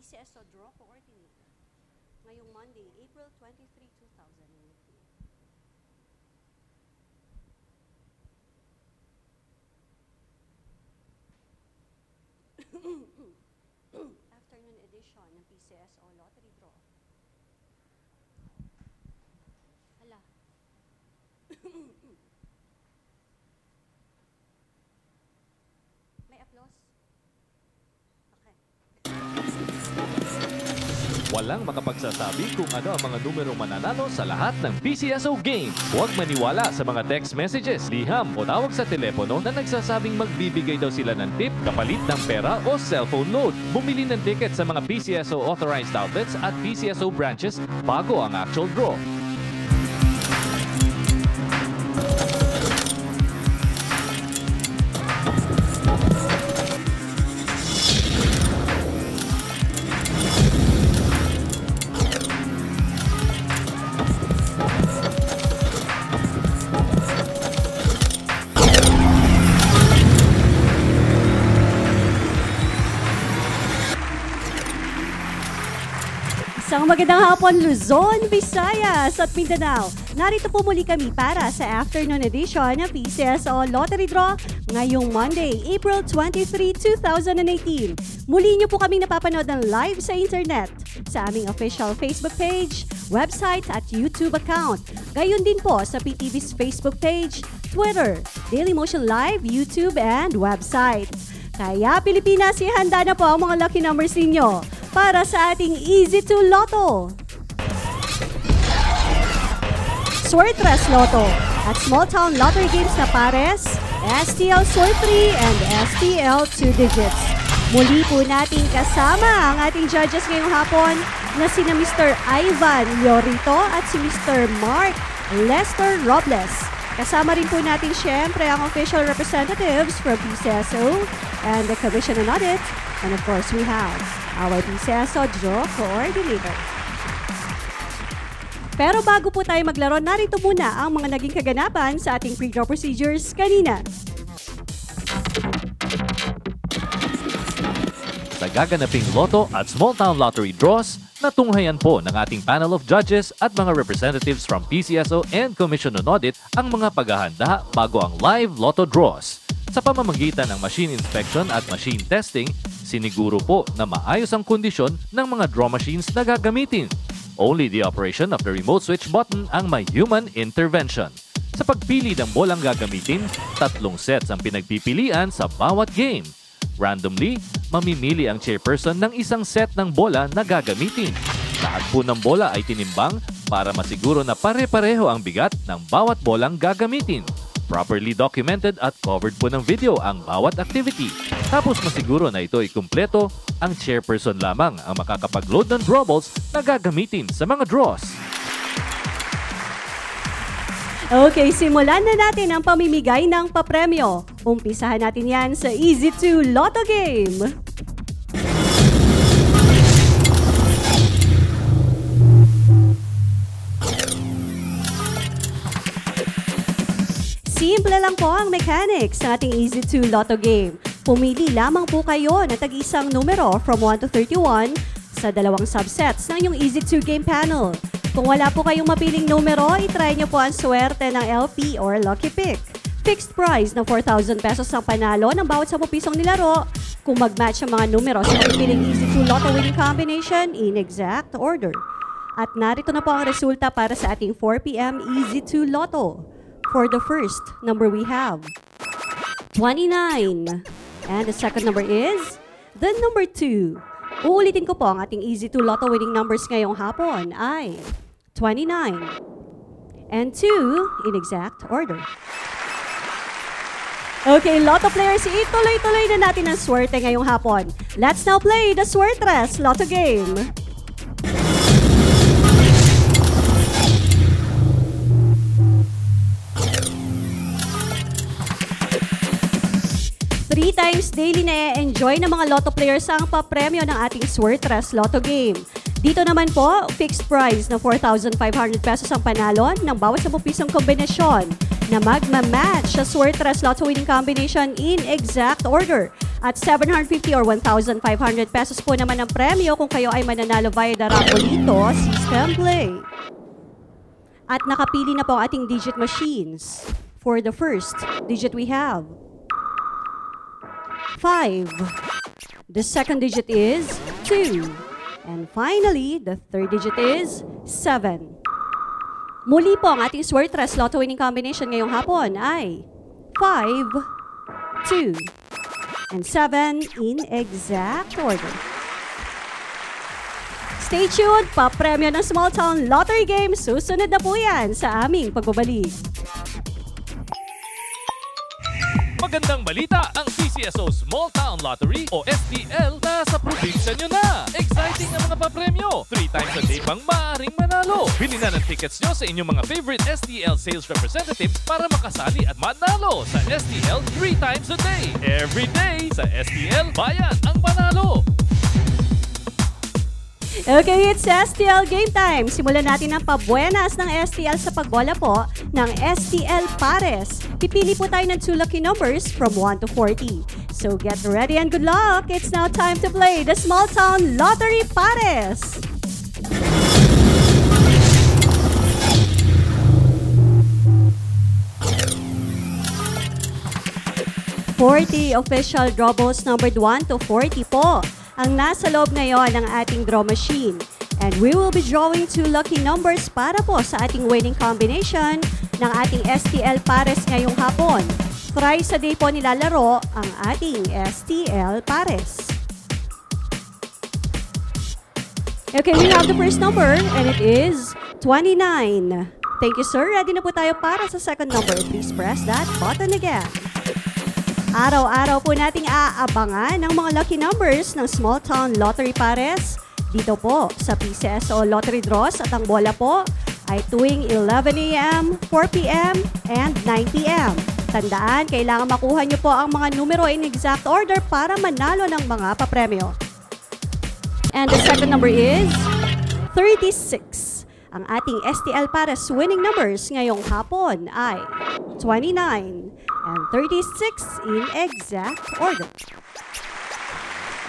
PCSO Draw Coordinator. Ngayong Monday, April 23, 2018. Afternoon edition ng PCSO Lottery Draw. Hala. May applause? Okay. Walang makapagsasabi kung ano ang mga numero mananalo sa lahat ng PCSO games. Huwag maniwala sa mga text messages, liham o tawag sa telepono na nagsasabing magbibigay daw sila ng tip kapalit ng pera o cellphone load. Bumili ng ticket sa mga PCSO authorized outlets at PCSO branches bago ang actual draw. Isang magandang hapon, Luzon, Visayas at Mindanao. Narito po muli kami para sa afternoon edition ng PCSO Lottery Draw ngayong Monday, April 23, 2018. Muli niyo po kaming napapanood ng live sa internet sa aming official Facebook page, website at YouTube account. Gayon din po sa PTV's Facebook page, Twitter, Dailymotion Live, YouTube and website. Kaya Pilipinas, ihanda na po ang mga lucky numbers ninyo para sa ating Easy to Lotto. Swertres Lotto at Small Town Lottery Games na pares, STL Sword 3 and STL 2 digits. Muli po nating kasama ang ating judges ngayong hapon na sina Mr. Ivan Llorito at si Mr. Mark Lester Robles. Kasama rin po natin syempre ang official representatives from PCSO and the Commission on Audit. And of course, we have our PCSO Draw Coordinator. Pero bago po tayo maglaro, narito muna ang mga naging kaganapan sa ating pre-draw procedures kanina. Sa gaganaping loto at small town lottery draws, natunghayan po ng ating panel of judges at mga representatives from PCSO and Commission on Audit ang mga paghahanda bago ang live lotto draws. Sa pamamagitan ng machine inspection at machine testing, siniguro po na maayos ang kondisyon ng mga draw machines na gagamitin. Only the operation of the remote switch button ang may human intervention. Sa pagpili ng bolang gagamitin, tatlong sets ang pinagpipilian sa bawat game. Randomly, mamimili ang chairperson ng isang set ng bola na gagamitin. Lahat po ng bola ay tinimbang para masiguro na pare-pareho ang bigat ng bawat bolang gagamitin. Properly documented at covered po ng video ang bawat activity. Tapos masiguro na ito ay kumpleto, ang chairperson lamang ang makakapag-load ng draw balls na gagamitin sa mga draws. Okay, simulan na natin ang pamimigay ng papremyo. Umpisahan natin yan sa Easy 2 Lotto Game. Simple lang po ang mechanics ng ating Easy 2 Lotto Game. Pumili lamang po kayo ng tag-isang numero from 1 to 31 sa dalawang subsets ng inyong Easy 2 Game panel. Kung wala po kayong mapiling numero, itry nyo po ang swerte ng LP or Lucky Pick. Fixed price ng 4,000 pesos ang panalo ng bawat 10 pisong nilaro kung mag-match ang mga numero sa mapipiling Easy 2 Lotto winning combination in exact order. At narito na po ang resulta para sa ating 4pm Easy 2 Lotto. For the first number we have 29. And the second number is the number 2. Uulitin ko po ang ating Easy 2 Lotto winning numbers ngayong hapon ay 29 and 2 in exact order. Okay, Lotto players, ituloy-tuloy na natin ang swerte ngayong hapon. Let's now play the Swertres Lotto Game. Three times daily na enjoy ng mga Lotto players ang papremyo ng ating Swertres Lotto Game. Dito naman po, fixed price na 4,500 pesos ang panalo ng bawat 10 pisong kombinasyon. na magma-match sa Swertres Lotto winning combination in exact order. At 750 or 1,500 pesos po naman ang premyo kung kayo ay mananalo via the Rapolito System Play. At nakapili na po ang ating digit machines. For the first digit we have 5. The second digit is 2. And finally, the third digit is 7. Muli po ang ating Swertres Lotto winning combination ngayong hapon ay 5, 2, and 7 in exact order. Stay tuned, pa-premyo ng Small Town Lottery Game. Susunod na po yan sa aming pagbabalik. Magandang balita, ang PCSO Small Town Lottery o STL nasa probinsya nyo na. Exciting ang mga papremyo. Three times a day pang maaaring manalo. Bili na ng tickets nyo sa inyong mga favorite STL sales representatives para makasali at manalo sa STL three times a day. Every day sa STL, bayan ang panalo. Okay, it's STL game time. Simulan natin ang pabuenas ng STL sa pagbola po ng STL Pares. Pipili po tayo ng two lucky numbers from 1 to 40. So get ready and good luck. It's now time to play the Small Town Lottery Pares. Forty official draw balls numbered 1 to 40 po ang nasa loob ngayon ng ating draw machine. And we will be drawing two lucky numbers para po sa ating winning combination ng ating STL Pares ngayong hapon. Thrice a day po nilalaro ang ating STL Pares. Okay, we have the first number and it is 29. Thank you, sir. Ready na po tayo para sa second number. Please press that button again. Araw-araw po nating aabangan ang mga lucky numbers ng Small Town Lottery Pares dito po sa PCSO Lottery Draws at ang bola po ay tuwing 11 a.m., 4 p.m., and 9 p.m. Tandaan, kailangan makuha niyo po ang mga numero in exact order para manalo ng mga papremyo. And the second number is 36. Ang ating STL Pares winning numbers ngayong hapon ay 29 and 36 in exact order.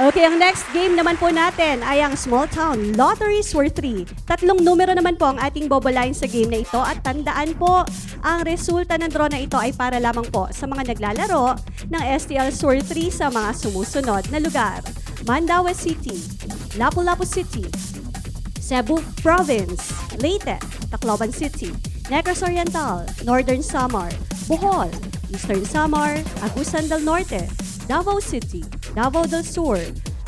Okay, ang next game naman po natin ay ang Small Town Lottery Sword 3. Tatlong numero naman po ang ating bobolain sa game na ito at tandaan po, ang resulta ng draw na ito ay para lamang po sa mga naglalaro ng STL Sword 3 sa mga sumusunod na lugar. Mandaue City, Lapu-Lapu City, Cebu Province, Leyte, Tacloban City, Negros Oriental, Northern Samar, Bohol, Eastern Samar, Agusan del Norte, Davao City, Davao del Sur,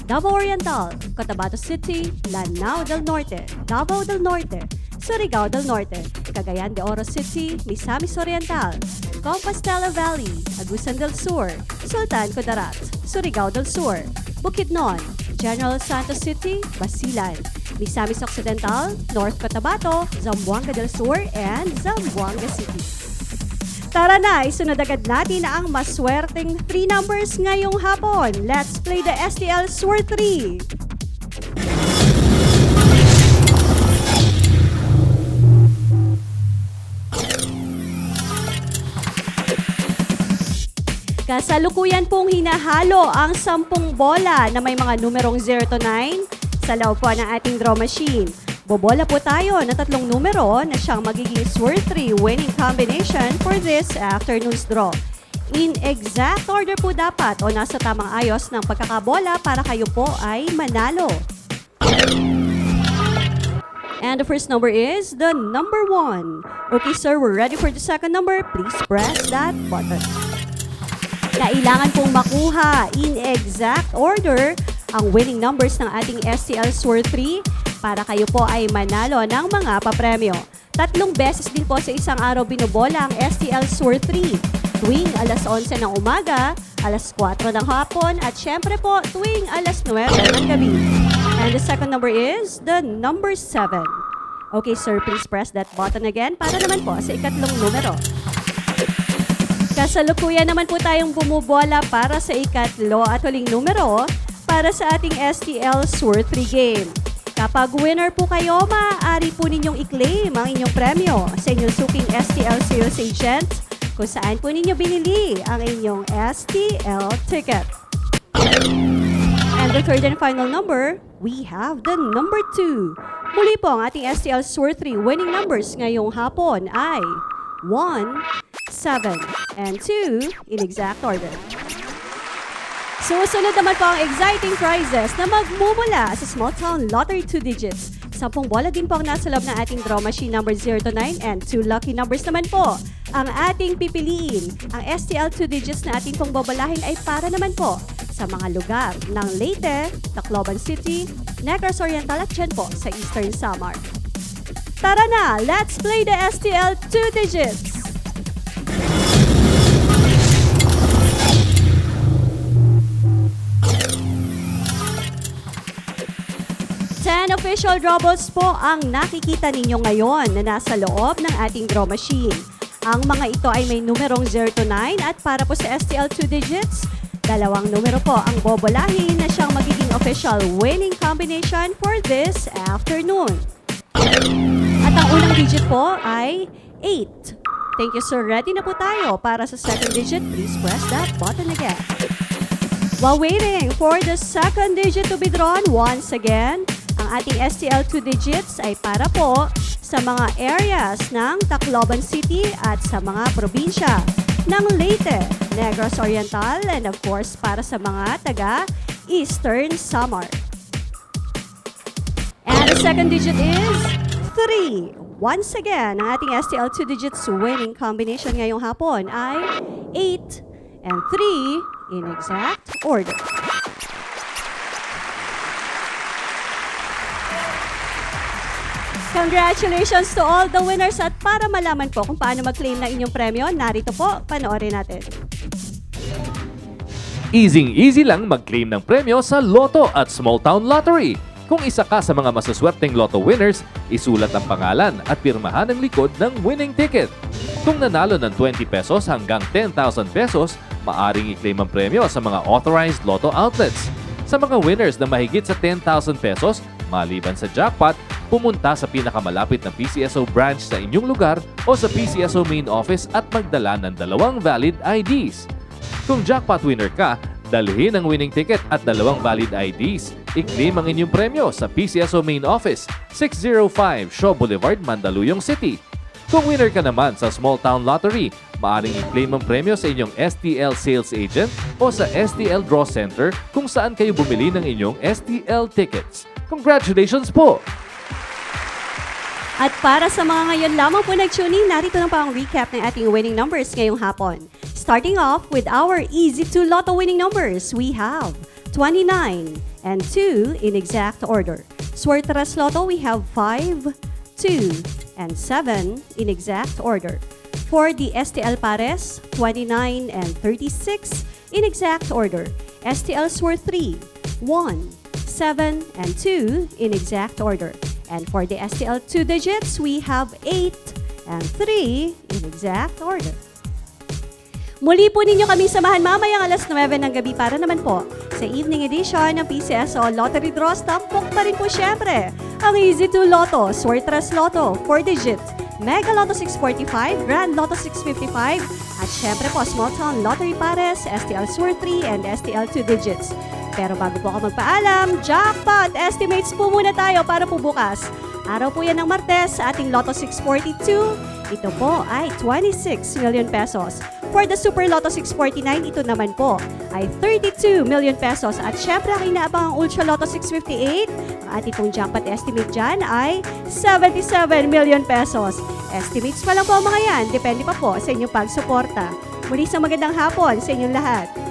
Davao Oriental, Cotabato City, Lanao del Norte, Davao del Norte, Surigao del Norte, Cagayan de Oro City, Misamis Oriental, Compostela Valley, Agusan del Sur, Sultan Kudarat, Surigao del Sur, Bukidnon, General Santos City, Basilan, Misamis Occidental, North Cotabato, Zamboanga del Sur, and Zamboanga City. Tara na, isunod agad natin ang maswerteng 3 numbers ngayong hapon. Let's play the STL Sword 3. Kasalukuyan pong hinahalo ang 10 bola na may mga numerong 0 to 9 sa loob po ng ating draw machine. Bobola po tayo ng tatlong numero na siyang magiging Sword 3 winning combination for this afternoon's draw. In exact order po dapat o nasa tamang ayos ng pagkakabola para kayo po ay manalo. And the first number is the number one. Okay, sir, we're ready for the second number. Please press that button. Kailangan pong makuha in exact order ang winning numbers ng ating STL Sword 3 para kayo po ay manalo ng mga papremyo. Tatlong beses din po sa isang araw binobola ang STL Sword 3 tuwing alas 11 ng umaga, alas 4 ng hapon, at syempre po tuwing alas 9 ng gabi. And the second number is the number 7. Okay sir, please press that button again para naman po sa ikatlong numero. Kasalukuyan naman po tayong bumubola para sa ikatlo at huling numero para sa ating STL Sword 3 game. Kapag winner po kayo, maaari po ninyong i-claim ang inyong premyo sa inyong suking STL sales agent kung saan po ninyo binili ang inyong STL ticket. And the third and final number, we have the number 2. Muli po ang ating STL Sure 3 winning numbers ngayong hapon ay 1, 7, and 2 in exact order. Susunod naman po ang exciting prizes na magmumula sa Small Town Lottery 2 digits. Sampung bola din po ang nasa loob ng ating draw machine number 0 to 9 and 2 lucky numbers naman po. Ang ating pipiliin, ang STL 2 digits na ating pong babalahin ay para naman po sa mga lugar ng Leyte, Tacloban City, Negros Oriental at dyan po sa Eastern Samar. Tara na, let's play the STL 2 digits! 10 official drawballs po ang nakikita ninyo ngayon na nasa loob ng ating draw machine. Ang mga ito ay may numerong 0 to 9 at para po sa STL 2 digits, dalawang numero po ang bobolahin na siyang magiging official winning combination for this afternoon. At ang unang digit po ay 8. Thank you sir. Ready na po tayo para sa second digit. Please press that button again. While waiting for the second digit to be drawn once again, ating STL 2 digits ay para po sa mga areas ng Tacloban City at sa mga probinsya ng Leyte, Negros Oriental, and of course para sa mga taga Eastern Samar. And the second digit is 3. Once again, ang ating STL 2 digits winning combination ngayong hapon ay 8 and 3 in exact order. Congratulations to all the winners at para malaman po kung paano mag-claim ng inyong premyo, narito po, panoorin natin. Easy-easy lang mag-claim ng premyo sa Lotto at Small Town Lottery. Kung isa ka sa mga masuswerteng Lotto winners, isulat ang pangalan at pirmahan ang likod ng winning ticket. Kung nanalo ng 20 pesos hanggang 10,000 pesos, maaring i-claim ang premyo sa mga authorized Lotto outlets. Sa mga winners na mahigit sa 10,000 pesos, maliban sa jackpot, pumunta sa pinakamalapit na PCSO branch sa inyong lugar o sa PCSO main office at magdala ng dalawang valid IDs. Kung jackpot winner ka, dalhin ang winning ticket at dalawang valid IDs. I-claim ang inyong premyo sa PCSO main office, 605 Shaw Boulevard, Mandaluyong City. Kung winner ka naman sa Small Town Lottery, maaring i-claim ang premyo sa inyong STL sales agent o sa STL Draw Center kung saan kayo bumili ng inyong STL tickets. Congratulations po! At para sa mga ngayon lamang po nag-tune in, narito na pa ang recap ng ating winning numbers ngayong hapon. Starting off with our Easy to Lotto winning numbers, we have 29 and 2 in exact order. Suerteras Lotto, we have 5, 2, and 7 in exact order. For the STL Pares, 29 and 36 in exact order. STL Sword 3, 1, 7, and 2 in exact order. And for the STL 2 digits, we have 8 and 3 in exact order. Muli po ninyo kami samahan mamayang alas 9 ng gabi para naman po sa evening edition ng PCSO Lottery Draws. Tampok pa rin po syempre ang Easy to Lotto, Swertras Lotto, 4 digits, Mega Lotto 645, Grand Lotto 655, at syempre po Small Town Lottery Pares, STL Sword 3, and STL 2 digits. Pero bago po ako magpaalam, jackpot estimates po muna tayo para po bukas. Araw po yan ng Martes ating Lotto 642. Ito po ay 26 million pesos. For the Super Lotto 649, ito naman po ay 32 million pesos. At syempre, ang inaabang ang Ultra Lotto 658, ang ating pong jackpot estimate dyan ay 77 million pesos. Estimates pa lang po mga yan, depende pa po sa inyong pagsuporta. Muli sa magandang hapon sa inyong lahat.